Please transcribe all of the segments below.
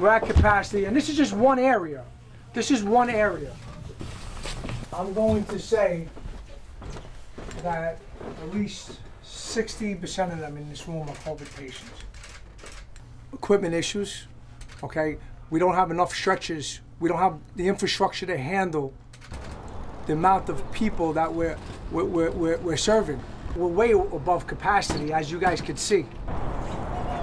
we're at capacity, and this is just one area. This is one area. I'm going to say that at least sixty percent of them in this room are COVID patients. Equipment issues, okay? We don't have enough stretchers. We don't have the infrastructure to handle the amount of people that we're, we're, we're, we're, serving. We're way above capacity, as you guys can see.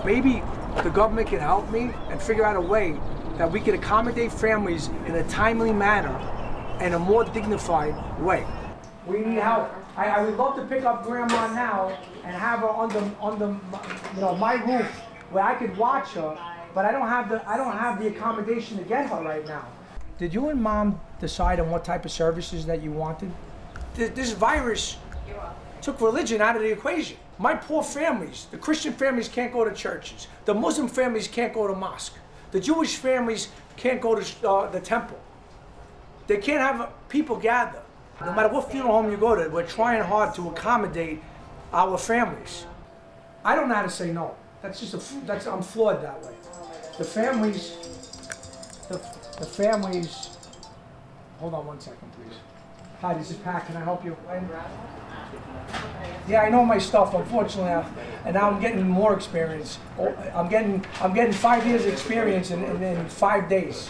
Maybe the government can help me and figure out a way that we can accommodate families in a timely manner and a more dignified way. We need help. I, I would love to pick up grandma now and have her under, under, my- you know, my roof where I could watch her, but I don't have the, I don't have the accommodation to get her right now. Did you and mom decide on what type of services that you wanted? This virus took religion out of the equation. My poor families, the Christian families can't go to churches. The Muslim families can't go to mosque. The Jewish families can't go to uh, the temple. They can't have people gather. No matter what funeral home you go to, we're trying hard to accommodate our families. I don't know how to say no. That's just a, that's, I'm flawed that way. The families, the, the families, hold on one second, please. Hi, this is Pat, can I help you? Yeah, I know my stuff, unfortunately, uh, and now I'm getting more experience. Oh, I'm getting, I'm getting five years experience in, in, in five days.